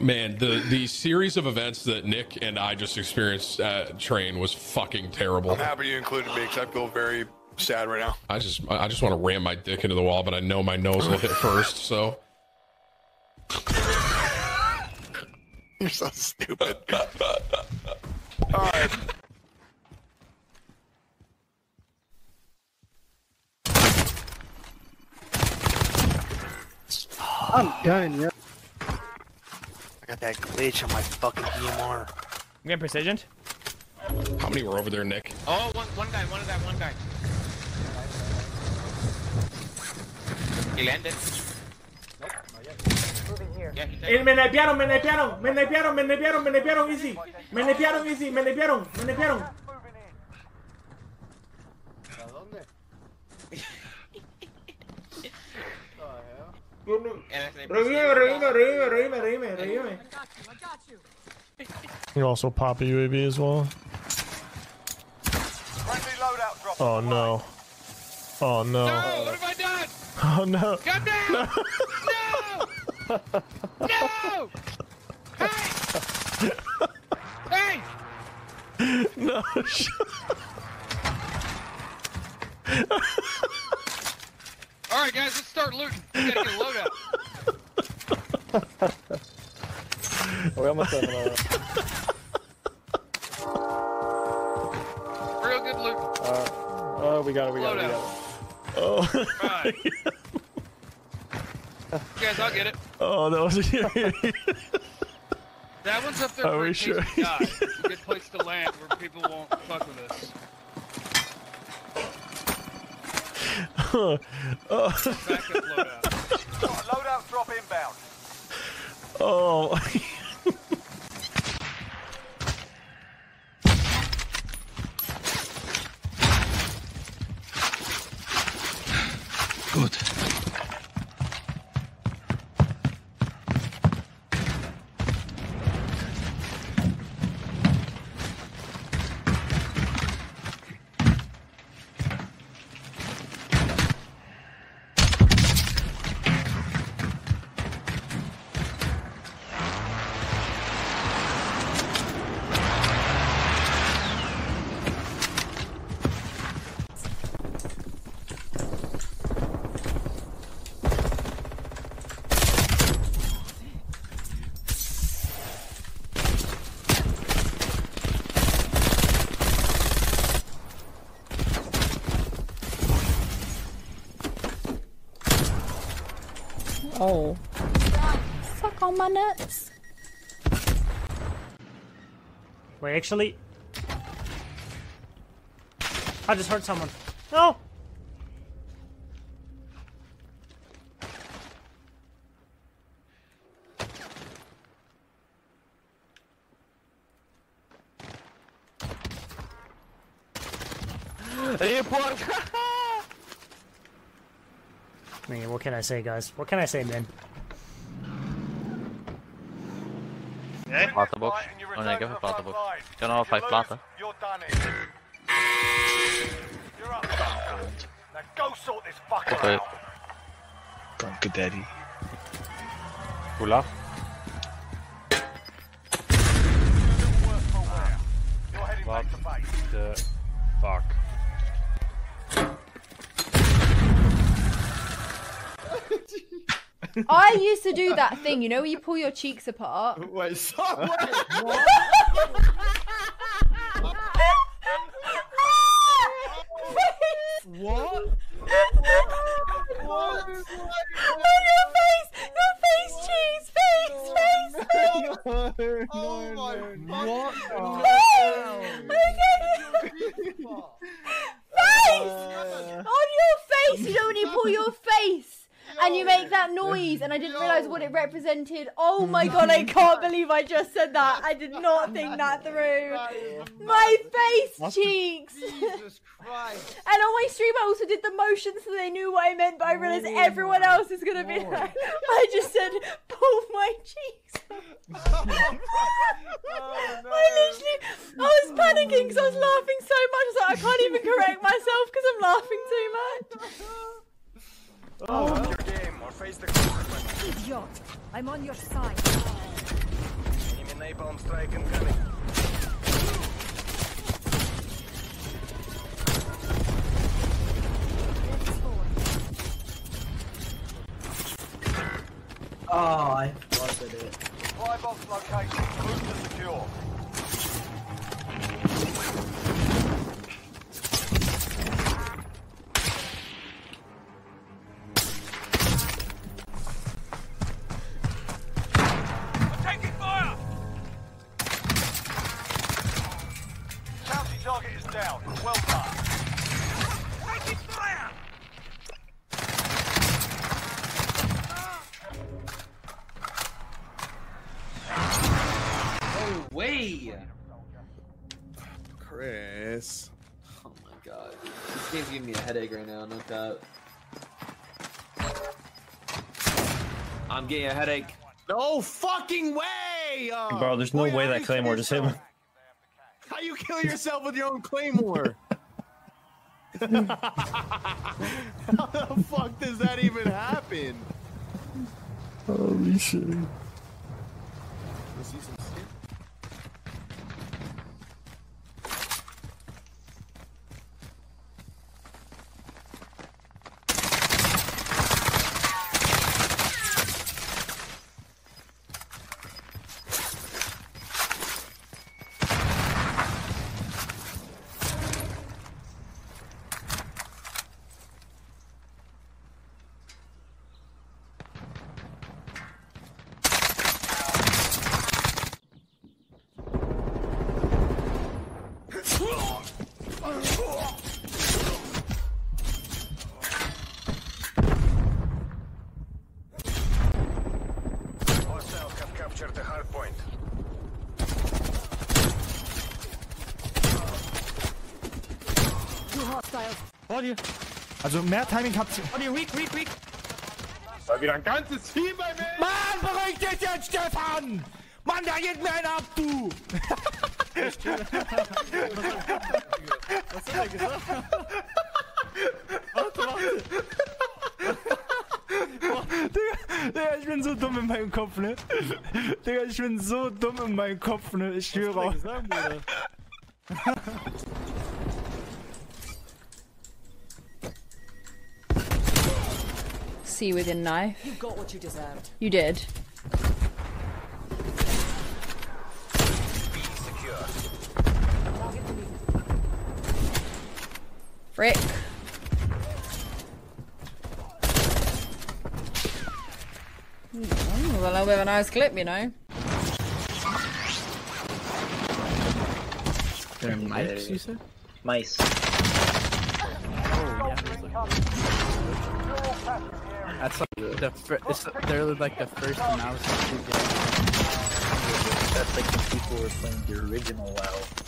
Man, the the series of events that Nick and I just experienced at train was fucking terrible. I'm happy you included me because I feel very sad right now. I just I just want to ram my dick into the wall, but I know my nose will hit first, so You're so stupid. All right. I'm done, yeah. I got that glitch on my fucking DMR. You getting precision? how many were over there, Nick? Oh, one, one guy, one of that one guy. He landed. Yeah, he Eh, me snipearon, me snipearon, me snipearon, me snipearon, me snipearon, easy. Me snipearon, easy, me snipearon, me snipearon. Revíveme, revíveme, revíveme, revíveme, revíveme, revíveme. You also pop a UAV as well. Oh no. Oh no. No, what have I done? Oh no. Come down! No! No! Hey! Hey! No. All right, guys, let's start looting. We gotta get a loadout. We almost another. Real good loot. Uh, oh, we got it. We got it. We got it. Oh. Right. guys, I'll get it. oh, that was. a That one's up there Are for we sure? It's a good place to land where people won't fuck with us. Oh. Loadout. Loadout drop inbound. Oh. Good. Oh. Suck on my nuts. Wait, actually. I just heard someone. No! I mean, what can I say, guys? What can I say, man? Platenbox. Oh nee, ik heb een platenbox. Ik kan al vijf platen. You're done it. You're up. Now go sort this fucker Oké. out. Dank daddy. Hoe laat? You're heading back to base. de fuck? I used to do that thing, you know, where you pull your cheeks apart. Wait, stop! What? On oh, your face! Your face cheeks! Face! Face! Face! oh my What? Face! On your face! You know when you pull your face and you make that noise, and I didn't realize what it represented. Oh my god, I can't believe I just said that. I did not think that through. My face cheeks! Jesus Christ! And on my stream, I also did the motion so they knew what I meant, but I realized everyone else is gonna be like, I just said, pull my cheeks. Oh, I literally, I was panicking because I was laughing so much. I was like, I can't even correct myself because I'm laughing too much. Your oh, game or face the consequences. Idiot! I'm on your side. Enemy napalm strike incoming. Oh, I flooded it. Supply box location. Move to secure. Chris. Oh my god. This game's giving me a headache right now, no doubt. I'm getting a headache. No fucking way! Uh, Bro, there's no boy, way that claymore just hit him. yourself? How you kill yourself with your own claymore? how the fuck does that even happen? Holy shit. Let's see some shit. Vor dir. Also mehr Timing habt ihr. Vor dir, weak, weak, weak. War wieder ein ganzes Team bei mir. Mann, beruhig dich jetzt, Stefan! Mann, da geht mir einer ab, du! Was hat er gesagt? Warte, warte. Digga, Digga, ich bin so dumm in meinem Kopf, ne? Digga, ich bin so dumm in meinem Kopf, ne? Ich schwöre Was auch. See with your knife. You got what you deserved. You did. Be. Frick. Mm, well, a little bit of a nice clip, you know. They're mice, you said? Mice. That's like the fir- it's, they're like the first mouse. That's like when people were playing the original WoW.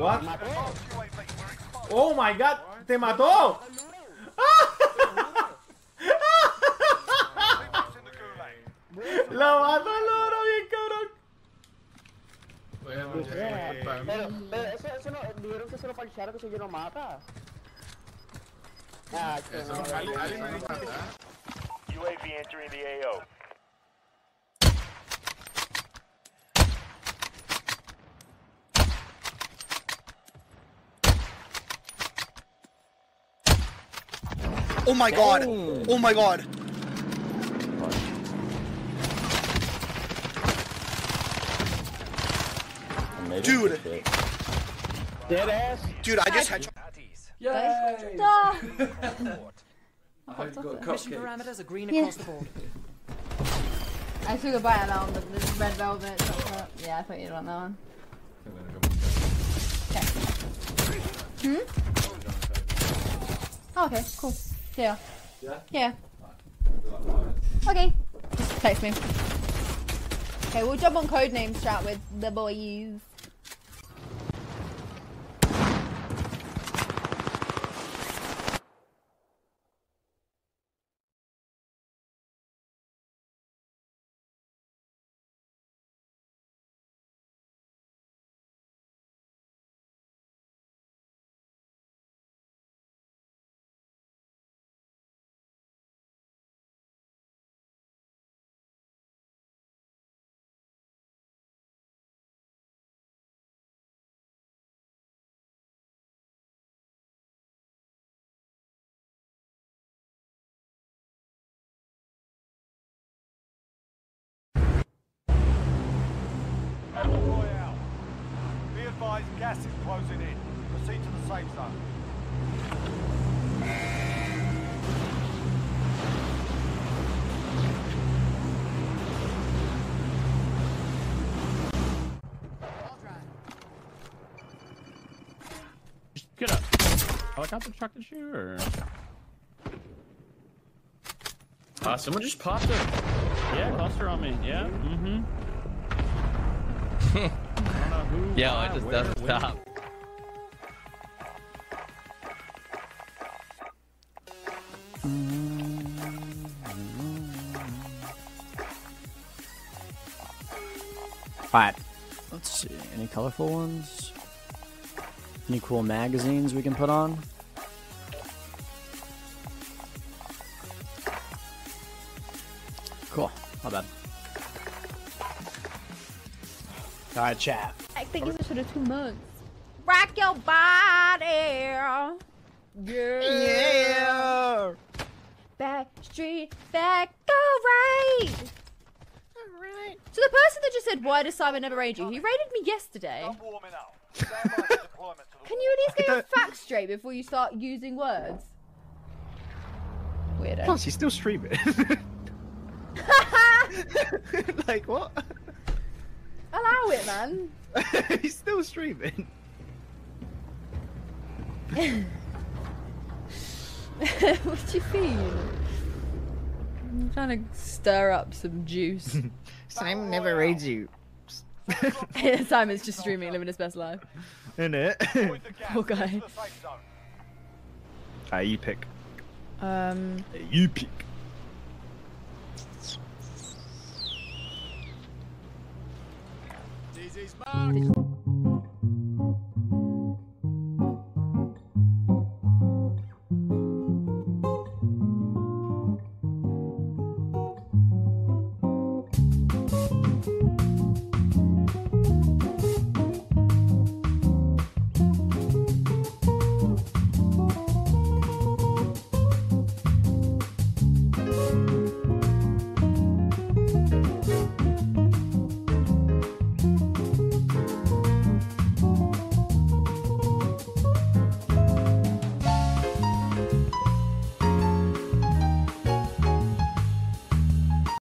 What? Oh my god, te mató. La mató el bien cabrón. Pero, pero eso, eso no, dijeron que se lo parcharon, que si yo no mata. Ah, que eso Oh my god. Oh my god. Dude. Dead ass. Dude, I just had. At ease. Ah. Mission parameters are green across the board. I took a bite of that one, but this red velvet. Yeah, I thought you'd want that one. Okay. Hmm? Oh, okay, cool. Yeah. Yeah? Yeah. Okay. Just text me. Okay, we'll jump on code names chat with the boys. Royale. Be advised, gas is closing in. Proceed to the safe zone. Get up. Helicopter truck at you, or? Uh, someone just popped it. Yeah, cluster on me. Yeah. Mm-hmm. Yo, it just where, doesn't when. stop. Alright. Let's see. Any colorful ones? Any cool magazines we can put on? Cool. Not bad. Alright, chat. I think it's for the two months. Rock your body. Yeah. Yeah. Back street, back alright. Alright. So the person that just said, why does Simon never raid you? He raided me yesterday. Can you at least get your facts straight before you start using words? Weirdo. Plus, he's still streaming. like what? Allow it, man. he's still streaming. what do you feel? I'm trying to stir up some juice. Simon never reads you. Simon's just streaming, living his best life. In it. Poor guy. Ah, you pick. Um. You pick. Did